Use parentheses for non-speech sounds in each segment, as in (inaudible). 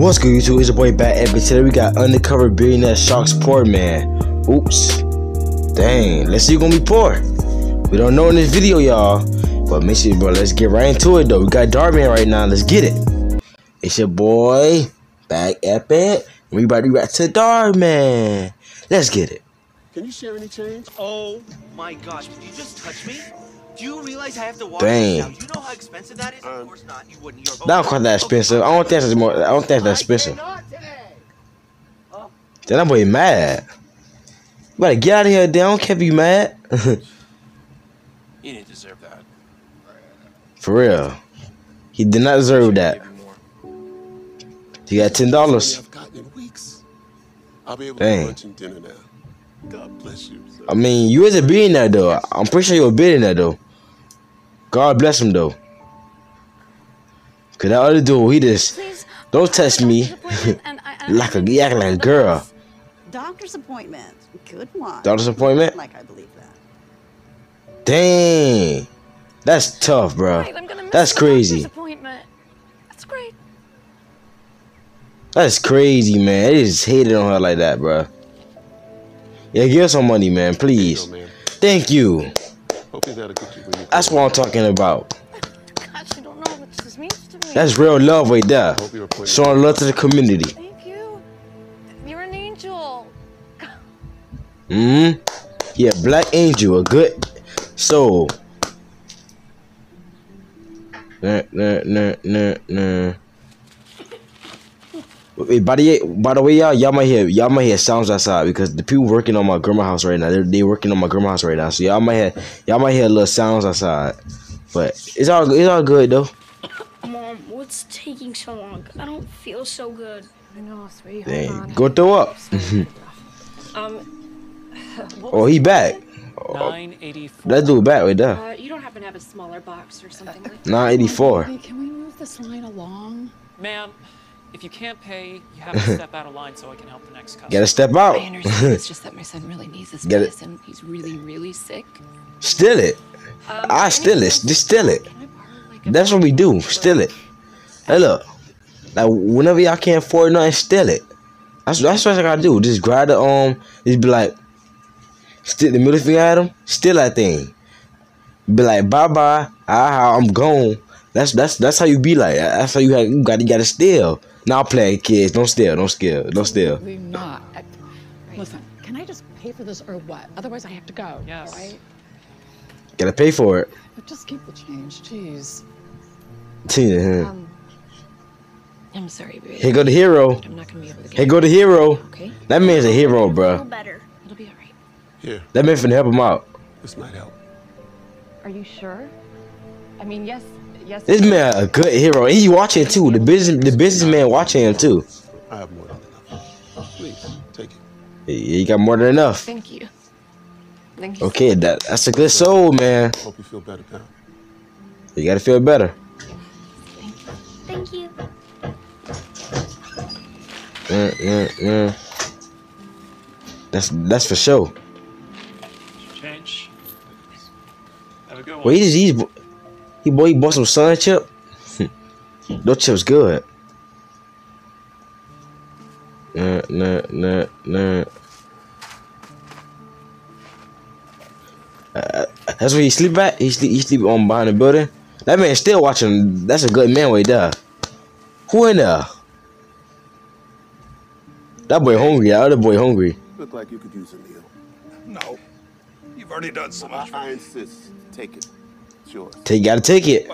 What's good, YouTube? It's your boy BagEpic. Today we got undercover billionaire Sharks poor man. Oops. Dang, let's see who gonna be poor. We don't know in this video, y'all. But make sure, bro, let's get right into it though. We got Dhar Mann right now. Let's get it. It's your boy, BagEpic. We about to back to Dhar Mann. Let's get it. Can you share any change? Oh my gosh, did you just touch me? Do you realize I have to wash Dang. this down? You know how expensive that is? Um, of course not. You wouldn't. You're Not quite that expensive. I don't think that's more. I don't think that's expensive. Then that boy mad. You better get out of here. They don't care if you mad. (laughs) You didn't deserve that. (laughs) For real. He did not deserve that. Maybe more. He got ten dollars. I've gotten in weeks. I'll be able Dang. God bless you. Sir. I mean, you is a billionaire though. I'm pretty sure you're a billionaire though. God bless him though. Cause that other dude, he just Please. don't touch me And I- and (laughs) like a think he acting like a girl. Doctor's appointment. Good one. Doctor's appointment. Like I believe that. Dang, that's tough, bro. Wait, I'm gonna miss That's crazy. That's great. That's crazy, man. They just hated on her like that, bro. Yeah, give us some money, man, Here you please. go, man. Thank you. Hopefully get you That's what I'm talking about. Gosh, I don't know what this means to me. That's real love right there. Hope your. Showing love to the community. Thank you. You're an angel. hmm Yeah, Black Angel, a good soul. Nah, nah, nah, nah, nah. Wait, by the by the way, y'all y'all might hear y'all might hear sounds outside because the people working on my grandma house right now. They're they working on my grandma house right now, so y'all might hear y'all might hear little sounds outside. But it's all it's all good though. Mom, what's taking so long? I don't feel so good. I know, sweetie. Hold Dang, on. go throw up. (laughs) Um, (laughs) Oh, he back. 984. That dude back right there. Uh, you don't happen to have a smaller box or something like that? Nine eighty four. Hey, can we move this line along? Ma'am, if you can't pay, you have to (laughs) step out of line so I can help the next customer. Gotta step out. I understand. it's just that my son really needs this Get it. He's really, really sick. Steal it. um, I steal it. Just steal it. Can I borrow like That's what we do. Steal it. Hey, look. Like whenever y'all can't afford nothing, steal it. That's that's what I gotta do. Just grab the um. Just be like, stick the middle finger at him. Steal that thing. Be like, bye bye. Ah, I'm gone. That's that's that's how you be like. That's how you have, you got you gotta steal. Now play kids. Don't steal. Don't steal. Don't steal. Absolutely not. Listen, can I just pay for this or what? Otherwise, I have to go. Yes. Right? Gotta pay for it. But just keep the change, jeez. Tina, Um, I'm sorry, baby. Here go the hero. I'm not gonna be able to get. Here go the hero. Okay, That man's a hero, feel bro. better. it'll be all right. Here, That man finna help him out. this might help. Are you sure? I mean, yes, yes. This man a good hero. And he watching too. The business the businessman watching him too. I have more than enough. Please, take it. He he got more than enough. Thank you. Thank you. Okay, that that's a good soul, man. Hope you feel better now. You gotta feel better. Thank you. Yeah, yeah, yeah. That's that's for sure. Change. Have a good one. Well, he's he's he boy he bought some sun chip. (laughs) Those chips good. Nah, nah, nah, nah. Uh, that's where he sleep at. He sleep. He sleep on behind the building. That man still watching. That's a good man right there. Who in there? That boy hungry. That other boy hungry. Look like you could use a meal. No. You've already done so much. I, I insist. Take it. It's yours. Take, gotta take it.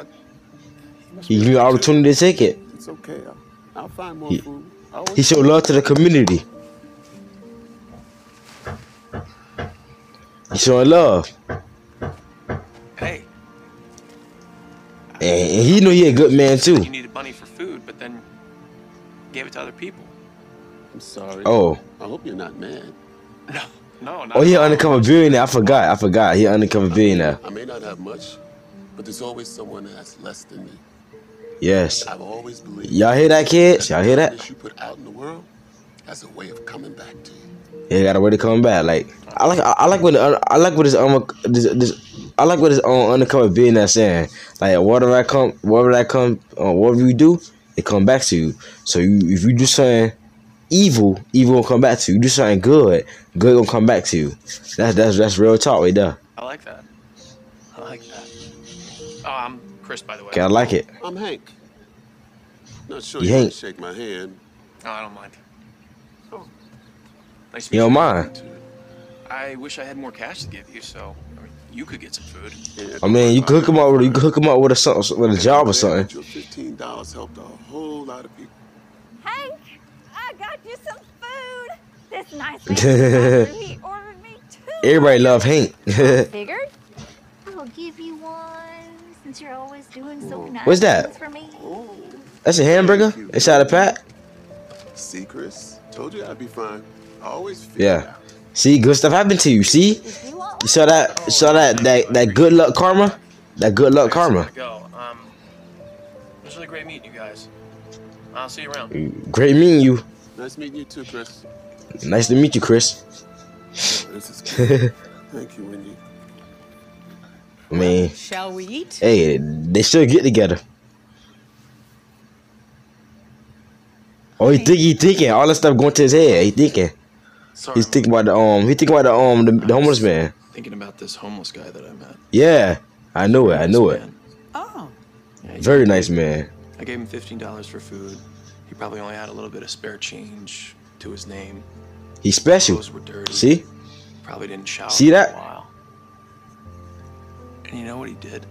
He give me the opportunity to take it. It's okay. I'll, I'll find more He- food. He showed love to the community. He showing love, Hey, and, and he know he a good man too. you needed money for food, but then gave it to other people. I'm sorry. Oh, I hope you're not mad. (laughs) No, no, not oh, he at an undercover billionaire. I forgot. I forgot. He an undercover billionaire. I may not have much, but there's always someone that has less than me. Yes. I've always believed. Y'all hear that, kids? Y'all hear that? This you put out in the world has a way of coming back to you. He got a way to come back. Like I like. I, I like what. the- I like what his um. This, this, I like what his own undercover billionaire saying. Like whatever I come, whatever I come, uh, whatever you do, it come back to you. So you, if you do something evil, evil will come back to you. You do something good, good gonna come back to you. That's that's that's real talk right there. I like that. I like that. Oh, I'm Chris, by the way. Okay, I like it. I'm Hank. Not sure You you, want Hank. shake my hand. Oh, I don't mind. Oh, nice to You meet don't mind? I wish I had more cash to give you, so or you could get some food. Yeah, I mean, you could hook him up with you could hook him up with a something with a job or something. Your fifteen dollars helped a whole lot of people. Hank, I got you some food. This nice man he ordered me two. Everybody love Hank. Figured. (laughs) I'll give you one since you're always doing so nice What's that? for me. That's a hamburger inside a pack. See, Chris, told you I'd be fine. I always feel Yeah. See, good stuff happened to you. See, you saw that, you saw that, that, that good luck karma, that good luck karma. Go. Um, it was really great meeting you guys. I'll see you around. Great meeting you. Nice meeting you too, Chris. Nice to meet you, Chris. This is good. (laughs) Thank you, Wendy. I mean, Shall we eat? hey, they should get together. Oh, he think he thinking all that stuff going to his head. He thinking. Sorry, He's thinking about the um. He thinking about the um the, the homeless man. thinking about this homeless guy that I met. Yeah, I knew it. I knew it. Oh, Yeah, he- Very nice man. I gave him fifteen dollars for food. He probably only had a little bit of spare change to his name. He's special. Were dirty. See? Probably didn't shower See for that? A while. And you know what he did?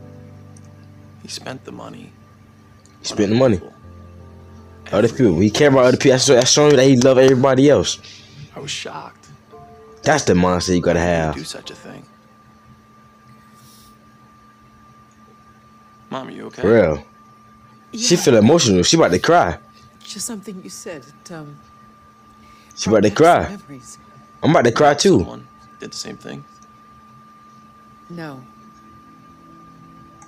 He spent the money. He spent the money. people. Other people. He care about other people. That's, that's showing you that he love everybody else. I was shocked. That's the mindset you gotta to have. do such a thing. Mom, are you okay? For real. She feel emotional. She about to cry. just something you said. It, um, She about to cry. some memories. I'm about to cry too. Someone did the same thing. No,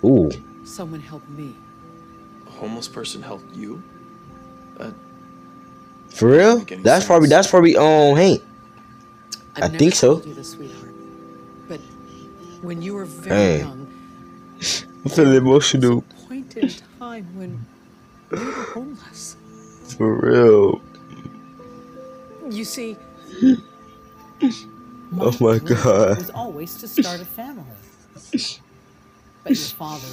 Ooh. someone helped me. A homeless person helped you. Uh, For real? Make any That's probably that's probably um Hank. I've I never think so. told you this, sweetheart. But when you were very Dang. young, I'm feeling emotional. a point in time when you were homeless. For real. You see, Oh my dream god. was always to start a family. But your father,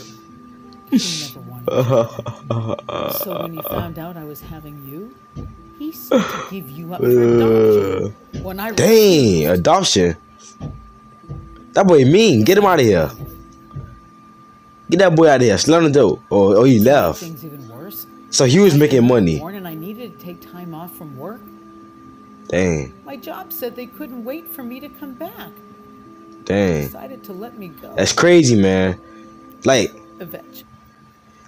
he never wanted. So when he found out I was having you, he said to give you up for adoption. When I Uh, Dang, adoption. That boy mean. Get him out of here. Get that boy out of here. Slam the door. Or, or he left. things even worse. So he was making money. And I needed to take time off from work. Dang. My job said they couldn't wait for me to come back. Dang. Decided to let me go. That's crazy, man. Like, Eventually.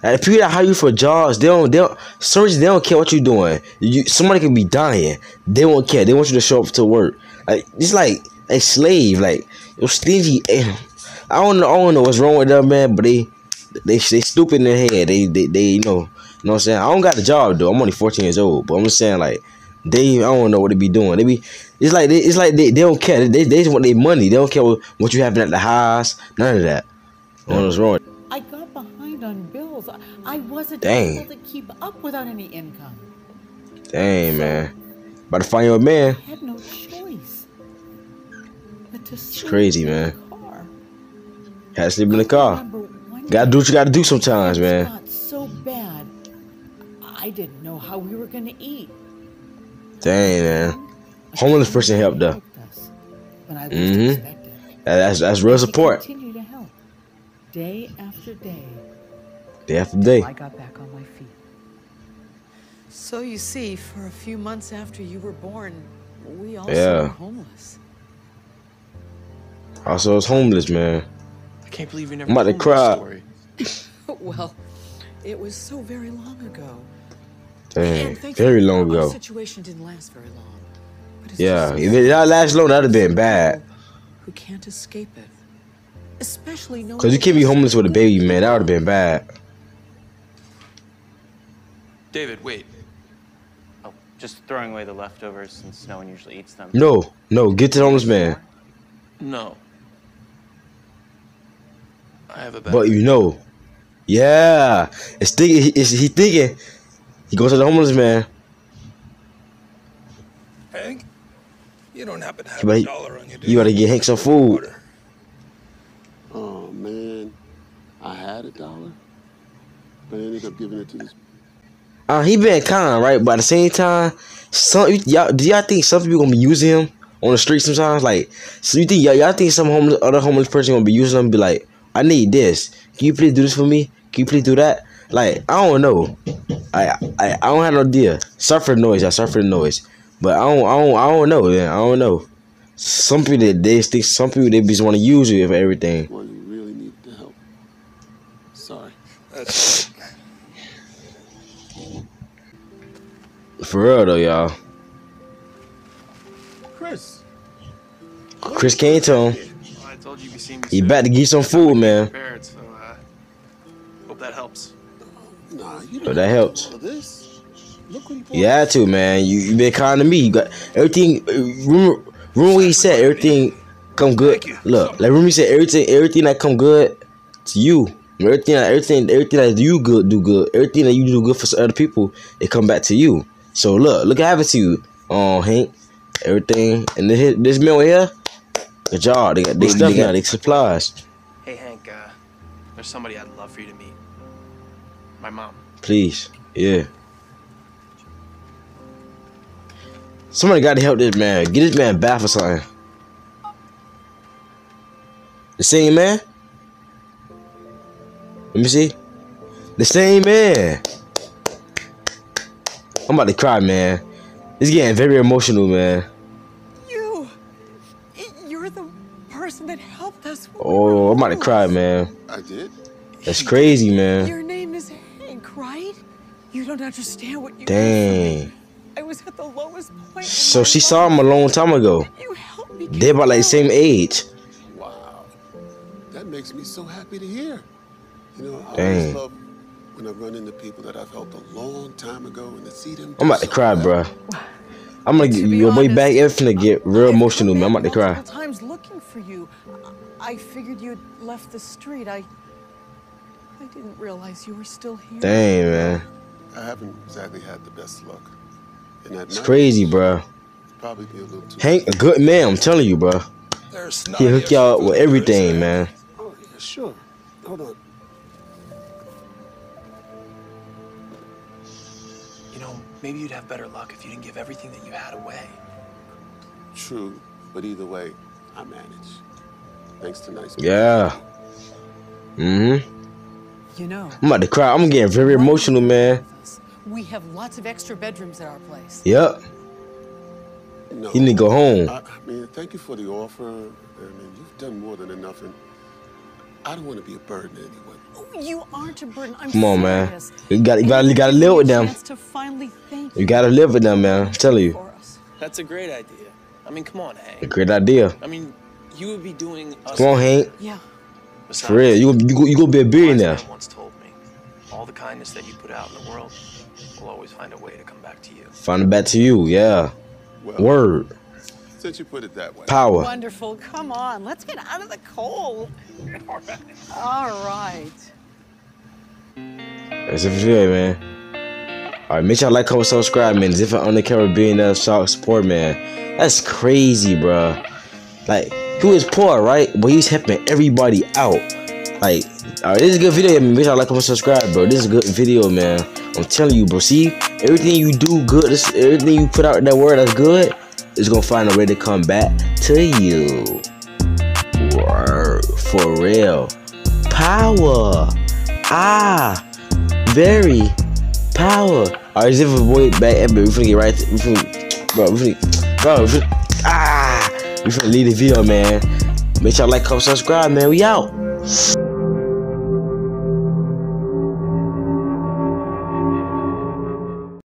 And people that hire you for jobs, they don't, they don't, some they don't care what you're doing. You, somebody can be dying, they won't care. They want you to show up to work. Like it's like a slave. Like you're stingy. eh, I don't know. I don't know what's wrong with them, man. But they, they, they stupid in their head. They, they, they, you know, you know what I'm saying. I don't got the job though. I'm only 14 years old, but I'm just saying like they, I don't know what they be doing. They be, it's like they, it's like they, they don't care. They, they just want their money. They don't care what, what you having at the house. None of that. I don't know what's wrong. I got behind on bills. I- wasn't Dang. able to keep up without any income. Dang, man. About to find you a man. I had no choice. It's crazy, man. Had to sleep in the car. Gotta do what you gotta do sometimes, man. so bad. I didn't know how we were gonna eat. Dang, man. Homeless person helped her. us when I least Mhm. That's that's real support. continued to help, day after day. Day after day. I got back on my feet. So you see, for a few months after you were born, we also Yeah. were homeless. Also, was homeless, man. I can't believe you never I'm about to told cry. (laughs) well, it was so very long ago. Dang, And thankfully, very long Our ago. situation didn't last very long. Yeah, just if it not last long, that'd have been bad. who can't escape it. Especially knowing Cause you can't be homeless with a baby, man. That would have been bad. David, wait. Oh, just throwing away the leftovers since no one usually eats them. No, no, get to the homeless man. No. I have a bag. But you know, yeah, it's thinking. It's, he thinking. He goes to the homeless man. Hank, you don't happen to have You a better, dollar on you, do you gotta get Hank some food. Oh man, I had a dollar, but I ended up giving it to this. Uh, he been kind, right? But at the same time, some y'all do y'all think some people gonna be using him on the street sometimes? Like, so you think y'all, y'all think some homeless other homeless person gonna be using him? And be like, I need this. Can you please do this for me? Can you please do that? Like, I don't know. I I, I don't have no idea. Sorry for the noise. I sorry for the noise. But I don't I don't I don't know. Man. I don't know. Some people they, they think some people they just want to use you for everything. Well, you really need the help. Sorry. (laughs) For real though, y'all. Chris. Chris came to him. I told you you seem He about to get some food, man. prepared, so uh, hope that helps. Nah, you But that helps. all of this. Look what. You had to, man. You you been kind to me. You got everything. Remember, remember what he said. Everything come good. Look, like remember he said everything. Everything that come good to you. Everything, everything, everything that you good do good. Everything that you do good for other people, it come back to you. So look, look what attitude to you, um, Hank. Everything and this this man here. Good job. They got they, stuff now. They supplies. Hey Hank, uh, there's somebody I'd love for you to meet. My mom. Please, yeah. Somebody got to help this man. Get this man bath or something. The same man? Let me see. The same man. I'm about to cry, man. It's getting very emotional, man. You, you're the person that helped us. Oh, I'm about to cry, man. I did. That's crazy, man. Your name is Hank, right? You don't understand what you Dang. I was at the lowest point. So she saw him a long time ago. They're about like the same age. Wow. That makes me so happy to hear. You know, I Dang. always love when I run into people that I've helped a long time ago and to see them. I'm about to cry, bro. I'm gonna get your way back. It's gonna get real emotional, man. I'm about to cry. Multiple times looking for you. I I figured you'd left the street. I I didn't realize you were still here. Dang, man. I haven't exactly had the best luck. And that It's might crazy, bro. probably be a little too. Hank, a good man. I'm telling you, bro. There's He hook y'all up with everything, man. Oh, yeah, sure. Hold on. Know, maybe you'd have better luck if you didn't give everything that you had away. True, but either way, I manage. Thanks to nice. Yeah. Mm-hmm. You know, I'm about to cry. I'm getting very emotional, man. we have lots of extra bedrooms at our place. Yep. No, He need to go home. I, I mean, thank you for the offer. I mean, you've done more than enough, and I don't want to be a burden to anyone. Oh, you aren't a burden. I'm Come on, man. You got you gotta, you gotta live with them. Chance to finally thank You gotta live with them, man. I'm telling you. That's a great idea. I mean, come on, Hank. A great idea. I mean, you would be doing us. Come on, Hank. Yeah. For real. You you go you gonna be a billionaire. once told me, all the kindness that you put out in the world will always find a way to come back to you. Find it back to you. Yeah. Word. Since you put it that way. Power. Wonderful. Come on, let's get out of the cold. All right. That's it for you, man. Alright, make sure y'all like, comment, subscribe, man. Different on the Caribbean uh, shark support, man. That's crazy, bro. Like, he was poor, right? But he's helping everybody out. Like, alright, this is a good video, man. Make sure y'all like, comment, subscribe, bro. This is a good video, man. I'm telling you, bro. See, everything you do good, this, everything you put out in that word that's good, is gonna find a way to come back to you. Word. For real. Power. Ah. Very power. Alright, this is boy back at we finna get right to, we finna, bro, we finna, bro, we finna, ah, we finna leave the video, man. Make sure y'all like, comment, subscribe, man. We out.